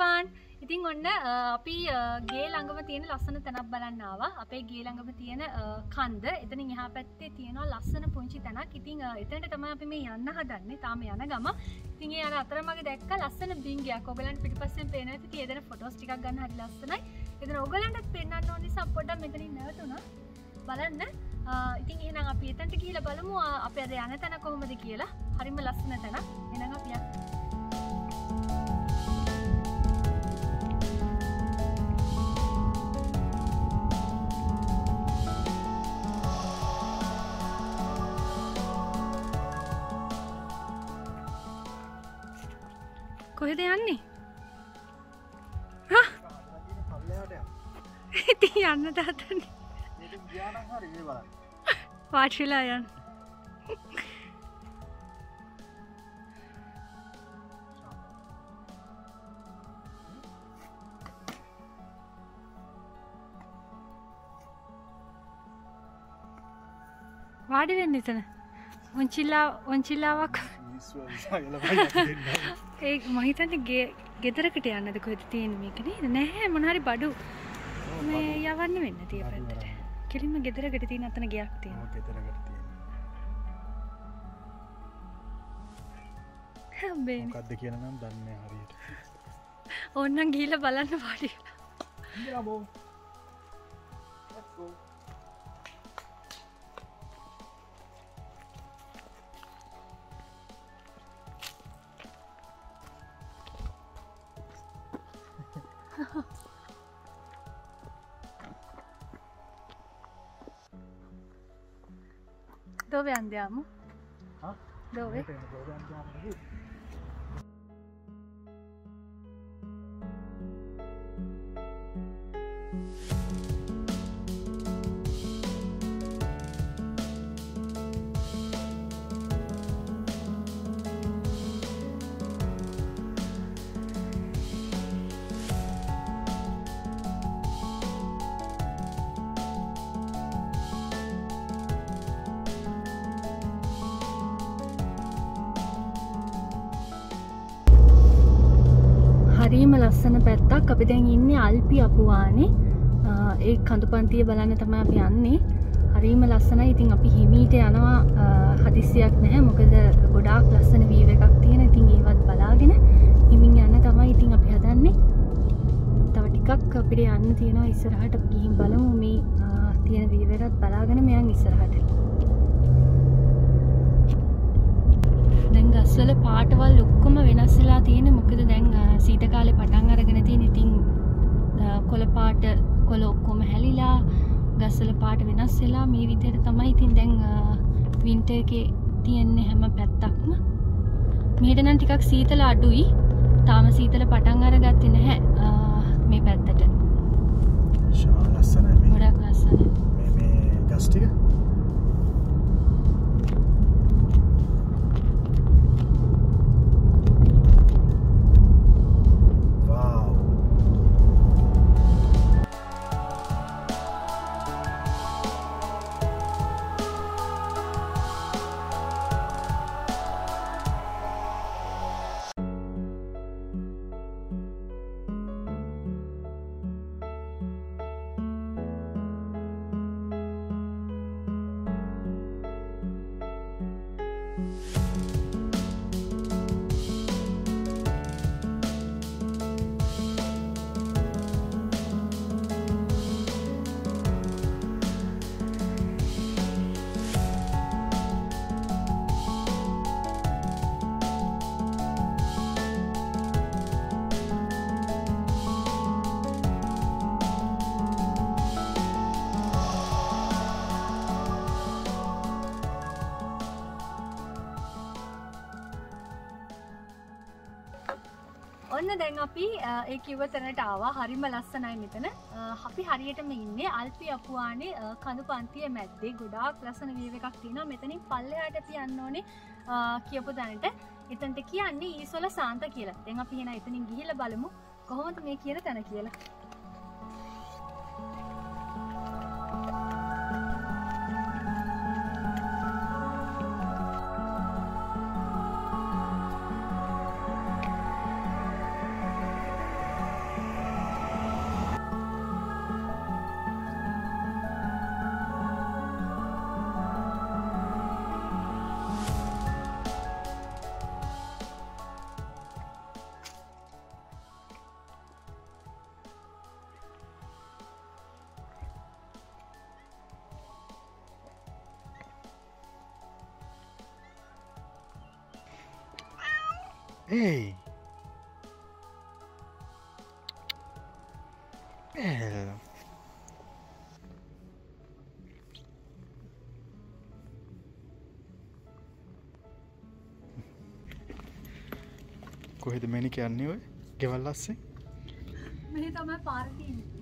එවරිවාන් ඉතින් ඔන්න අපි ගේ ළඟම තියෙන ලස්සන තැනක් බලන්නාව අපේ ගේ ළඟම තියෙන කන්ද. එතන එහා පැත්තේ තියෙනවා ලස්සන පුංචි තැනක්. ඉතින් එතනට තම අපි මේ යන්න හදන්නේ. තාම යන ගම. තිගේ අර අතරමගේ දැක්ක ලස්සන බිංගයක්. ඔගලන් පිටිපස්සෙන් පේන ඇති තියදෙන ෆොටෝස් ටික් ගන්න හරි ලස්සනයි. එතන ඔගලන්ට පෙන්න්න ඕනි සපොඩ්ඩ මෙතනින් නැවතුන බලන්න. ඉතින් එනම් අපි එතන්ට කියල බලමු අප අද යන තැන කොහොමද කියලා. හරිම ලස්සන තැන එනඟ පියක් කොහෙද යන්නේ? ඉති යන්න තාතන පාචිලා යන් වාඩි වෙන්න එතන. ඔංචිල්ලා ඔංචිල්ලාවක් ඒ මහිතන්න ගෙදරකට යන්නද කොද තියෙන මේකන නැහැ මොනහරි බඩු. මේ යවන්න වෙන්න තිය පැත්තට. කෙලින්ම ගෙදරකට තිය අතන ගයක් තියෙන මොකක්ද කියන නම් දන්න හරියට. ඔන්නන් ගීල බලන්න පාඩි andiamo? Ah? Dove? Dove andiamo? හරීම ලස්සන පැත්තක්. අපි දැන් ඉන්න අල්පි අපවානේ. ඒ කඳු පන්තිය බලන්න තම අපි යන්නේ. හරීම ලස්සන ඉතින් අපි හිමීට යනවා. හදිසියක් නැහැ. මොකද ගොඩාක් ලස්සන වීව එකක් තියෙන. ඉතින් ඒවත් බලාගෙන හිමින් යන්න තමයි ඉතින් අපි හදන්නේ. තව ටිකක් අපිට යන්න තියෙනවා. ඉස්සරහට ගිහින් බලමු. මේ තියෙන වීවරත් බලාගෙන මෙයන් ඉස්සරහට. ගස්වල පාටවල් ඔක්කොම වෙනස් වෙලා තියෙන මොකද දැන් සීත කාලේ පටන් අරගෙන තියෙන ඉතින් කොළ පාට කොළ ඔක්කොම හැලිලා ගස්වල පාට වෙනස් වෙලා මේ විදිහට තමයි ඉතින් දැන් වින්ටර් එකේ තියෙන්නේ හැම පැත්තක්ම. මෙහෙට නම් ටිකක් සීතල අඩුයි. තාම සීතල පටන් අරගත්තේ නැහැ මේ පැත්තට. ගොඩක් ලස්සනයි. මේ මේ ගස් ටික ඔන්න දැන් අපි ඒ කිව්ව තැනට ආවා. හරිම ලස්සනයි මෙතන. අපි හරියටම ඉන්නේ අල්පි අපවානේ කඳු පන්තිය මැද්දේ. ගොඩාක් ලස්සන වීව එකක් තියෙනවා. මෙතනින් පල්ලෙහාට අපි යන්න ඕනේ කියපු තැනට. එතනට කියන්නේ ඊසොල සාන්ත කියලා. දැන් අපි එහෙනම් එතනින් ගිහිල්ලා බලමු. කොහොමද මේ කියන තැන කියලා. Hey. Well. කොහෙද මැනි කියන්නේ ඔය ගෙවල් ලස්සේ මෙහි තමයි පාරතිීම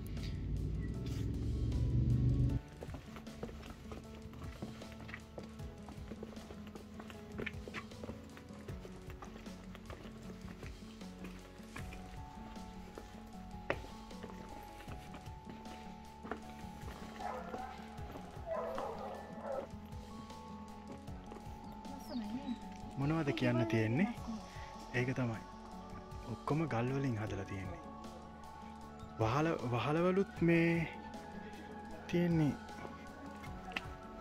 මොනවද කියන්න තියෙන්නේ? ඒක තමයි. ඔක්කොම ගල්වලින් හදලා තියෙන්නේ. වහල වහලවලුත් මේ තියෙන්නේ.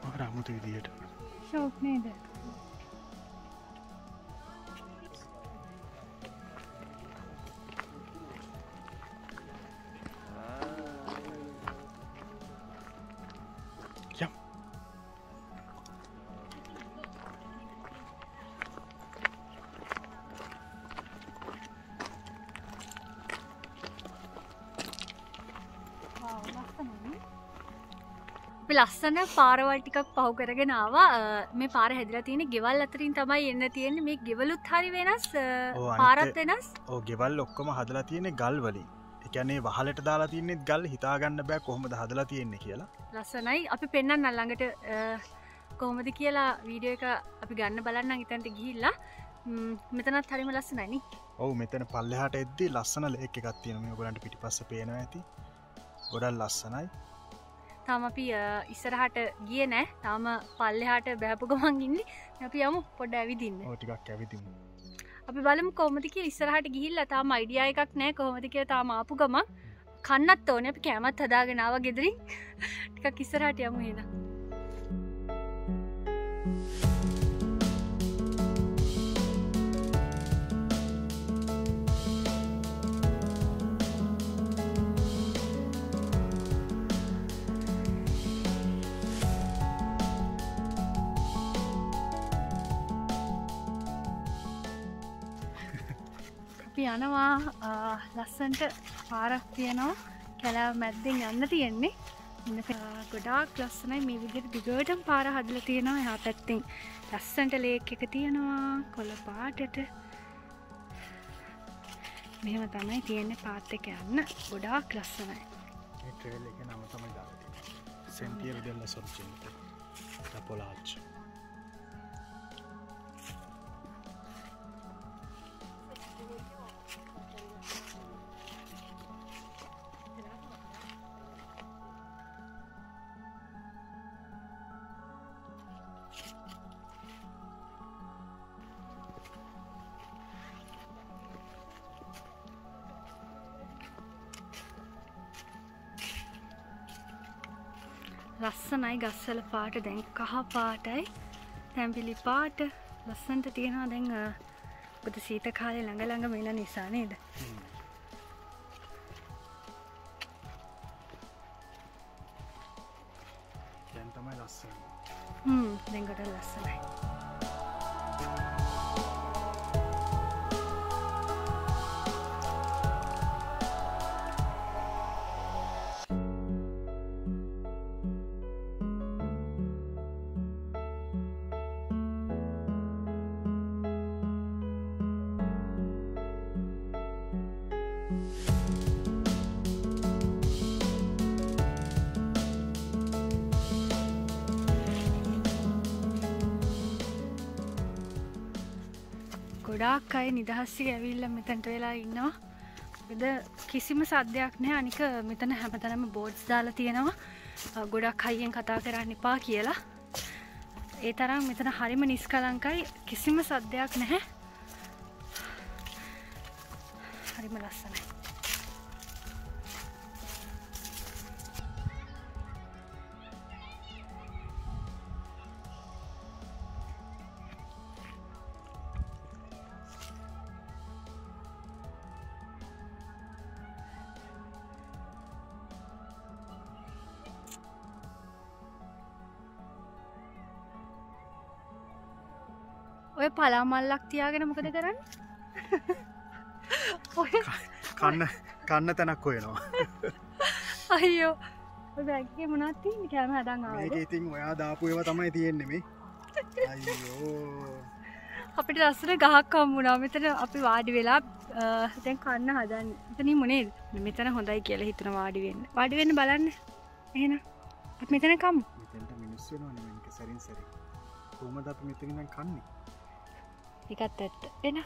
මහර අමුතු විදියට. ශෝක් ලස්සන පාරවල් ටිකක් පහු කරගෙනවා මේ පාර හැදිලා තියෙන ගෙවල් අතරින් තමයි එන්න තියෙන්නේ. මේ ගෙවලුත් හරි වෙනස් පාරත් වෙනස්. ඕ ගෙවල් ඔක්කොම හදලා තියෙන්නේ ගල් වලින්. එකනේ වහලට දාලා තියන්නෙත් ගල් හිතාගන්න බෑ කොහොමද හදලා තියෙන්නේ කියලා. ලස්සනයි. අපි පෙන්න්න නල්ළඟට කොහොමද කියලා වීඩියෝ එක අපි ගන්න බලන්න ඉතන්ට ගිහිල්ලා. මෙතනත් හරිම ලස්සනයිනි ඔවු මෙතන පල්ලෙහට එද්දී ලස්සන ලේක එකක් තියෙන මේ ගොලන්ට පිටි පස්ස පේන ඇති. ගොඩල් ලස්සනයි තාම අපි ඉස්සරහට ගිය නෑ. තාම පල්ලෙහාට බෑපු ගමන් ඉන්න. අපි යමු පොඩ ඇවිදින්න. ඕටිකක් ඇවිතිමු අපි බලමු කොමතික ඉස්සරහට ගිහිල්ල තාම අයිඩිය එකක් නෑ කොහොමතික තාම ආපු ගමන්. කන්නත් ඕන. අපි කෑමත් හදාගෙනාව ගෙදරින්. ටිකක් ඉස්සරහට යමු හෙන අපි යනවා අ, ලස්සන්ට පාරක් තියනවා. කැලාව මැද්දෙන් යන්න තියෙන්නේ. ඉන්න ප- ගොඩාක් ලස්සනයි. මේ විදිහට දිගටම පාර හදලා තියෙනවා එහා පැත්තෙන්. ලස්සන්ට ලේක් එක තියෙනවා කොළ පාටට. මෙහෙම තමයි තියෙන්නේ පාත් එක යන්න. ගොඩාක් ලස්සනයි. ට්‍රේල් එක නම තමයි දාති සැන්තිය විදල්ල සොරචනත ලස්සනයි ගස්සල පාට. දැන් කහ පාටයි. තැම්පිලි පාට ලස්සන්ට තියෙනවා. දැන් බොද සීත කාලය ළඟ ළඟ මෙන නිසා නේද? දැන් තමයි ලස්සන හ්ම් දැන්ගොට ලස්සනයි ගොඩාක් අය නිදහස්සි ඇවිල්ල මෙතැන්ට වෙලා ඉන්නවා. එද කිසිම සද්‍යයක් නෑ අනික මෙතන හැමතනම බෝඩ්ස් දාලා තියෙනවා. අ, ගොඩක් අයියෙන් කතා කරන්න එපා කියලා. ඒ තරම් මෙතන හරිම නිස්කලංකයි. කිසිම සද්‍යයක් නැහැ. හරිම ලස්සනයි. ඔය පලාමල්ලක් තියාගෙන මොකද කරන්න? ඔය කන්න කන්න තැනක් ඔයනවා අයියෝ. බැක්ගේ මොනත්ති කෑම හදන් ඉතින් ඔයා දාපුයව තමයි තියෙන්නෙමේ අයියෝ. අපිට රස්සන ගහක් කම්මුණා මෙතන අපි වාඩි වෙලා දැන් කන්න හදන් තන මුණේ මෙතන හොඳයි කියලා හිතන වාඩි වෙන්න. වාඩි වෙන්න බලන්න. එහෙන අප මෙතන කම් මෙතැන්ට මිනිස් වෙනවා නක සැරින් සැරි කොහමද අප මෙතනිදන් කන්නේ එකත් ඇත්ත. එන.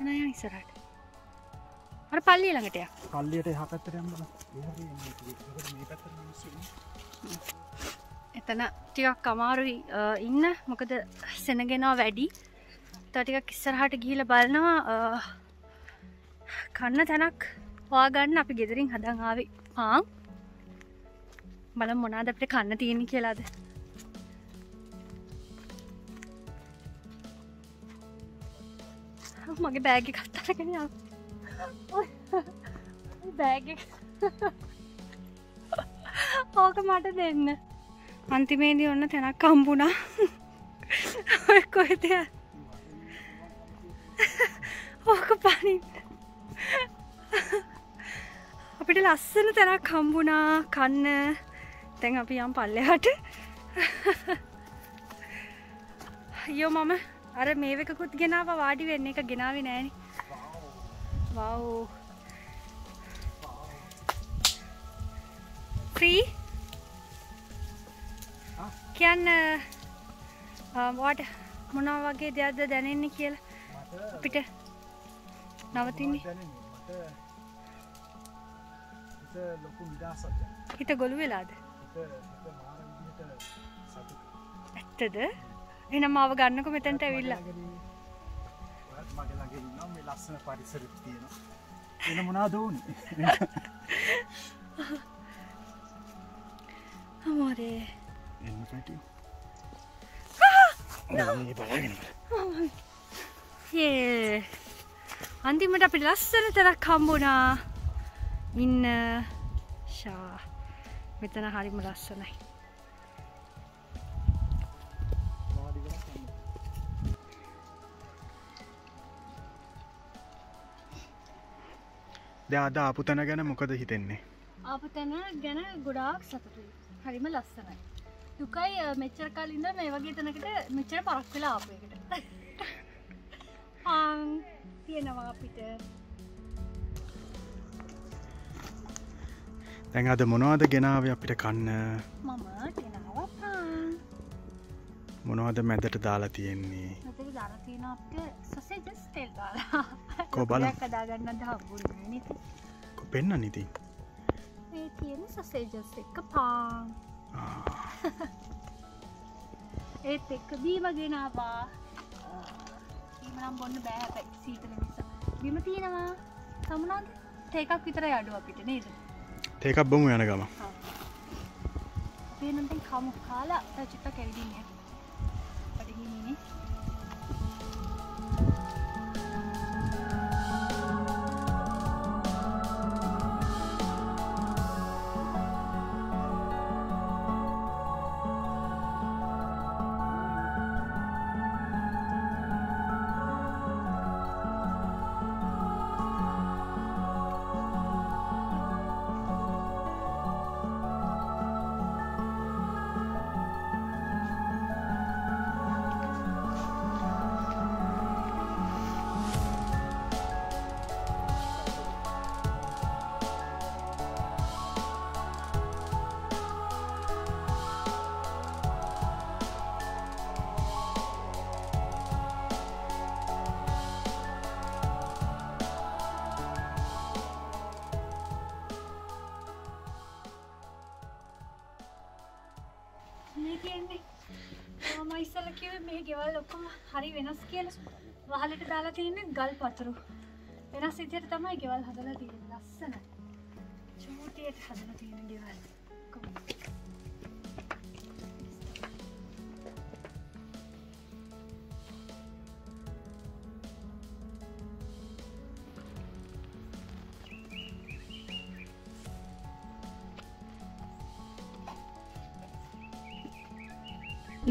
එනය ඉසරට අර පල්ලිය ළඟටය පල්ලියට මිනිස් එතන ටිකක් අමාරුයි. ඉන්න. මොකද සෙනගෙනවා වැඩි. තටිකක් ඉස්සරහට ගිහිල බලනවා. කන්න තැනක් හවාගන්න අපි ගෙදරින් හදන් ආවේ. පාන් බල මොනාද අපට කන්න තියෙන කියලාද මගේ බෑග කත්තරගෙන බෑග ඕක මට දෙන්න. අන්තිමේදී ඔන්න තැනක් කම්පුුණා කොහෙතය ඕක පනින් අපිට ලස්සන තැනක් කම්බුණා කන්න. තැන් අපි යම් පල්ලෙහට. යෝ මම අර මේවකුත් ගෙනාව වාඩි වෙන්න. එක ගෙනාව නෑන. වව් ්‍රී කියන්න uh, වාට මොනා වගේ දෙයක්ද දැනෙන්නේ කියලා? අපිට නවතින්නේ. ලොකු නිදසත් හිත ගොළු වෙලාද? ඇත්තද? එනම් මාව ගන්නක මෙතැන්ට ඇවිල්ලා. මගේ ලගේ නම් මේ ලස්සන පරිසර තියෙන එන මොනා දූන් අමෝරේ. එන්න පැටිය. බලාගෙන ඒ! අන්තිමට අපි ලස්සන තරක් හම්බුණා. ඉන්න ශා මෙතන හරිම ලස්සනයි ද අද අපපුතන ගැන මොකද හිතෙන්නේ? අප තැන ගැන ගොඩාක් සතුටුයි. හරිම ලස්සනයි. දුකයි මෙච්චර කලින්ද මේ වගේ තැනකට මෙච්චර පරක් වෙලා ආපයකට ආං තියෙනවා අපිට. දැන් අද මොනවාද ගෙනාව අපිට කන්න? මොනවද මැදට දාලා තියෙන්නේ කෝ බලමු. කදාගන්න හම්බුන්න නති කො පෙන්න්න නිති මේ තියෙන සොසේජස් එක්ක පාන්. ඒත් එක්ක බීම ගෙනවා. ීමනම් බොන්න බෑ සීතල නිසා බිම තියෙනවා. සමුණද තේකක් විතර අඩු අපිට නේද? ඒකක් බොමු යන ගම. පේනතෙන් කමු. කාලා චිත්ත කැවිදින්නේ මේ ගෙවල් ඔක්කොම හරි වෙනස් කියල වහලට දාලා තියන්නේ ගල් පතුරු. වෙනස් සිතියට තමයි ගෙවල් හදලා තියෙන ලස්සන චූටියට හදලා තියෙන ගෙවල්. ඔක්කොම.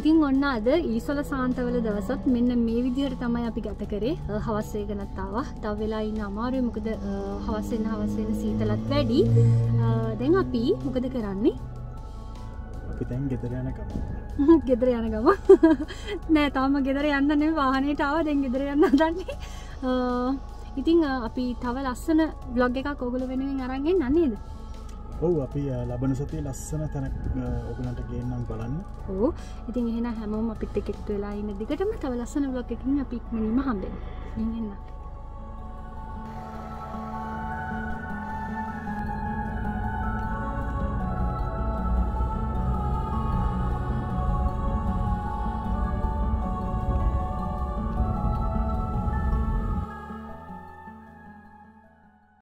ඉතින් ඔන්න අද ඊසොල සාන්තවල දවසත් මෙන්න මේ විදිහට තමයි අපි ගත කරේ හවස්සේ ගනත්තාව තව වෙලා ඉන්න අමාරුව මොකද හවස්සෙන් හවස්සෙන සීතලත් වැඩි. දැන් අපි මොකද කරන්නේ? අපි තැන් ගෙතර යනකම ගෙදර යන ගම නෑ තාම ගෙදර යන්නන වාහනයටාව දැන් ගෙදර යන්න දන්නේ ඉතිං අපි තව ලස්සන බ්ලොග් එකක් ඔගුල වෙනුවෙන් අරන්ගෙන් නන්නේද ඔවු අපි ලබන සතිය ලස්සන තැන ඔගලන්ට ගේන්නම් බලන්න. ඕ ඉතින් එහෙන හැමෝම අපිත් එකෙක්තු වෙලා ඉන්න දිගටම තව ලස්සන බ්ලොග් එකින් අපි ඉක්මනීම හම්බෙන් ඉන්න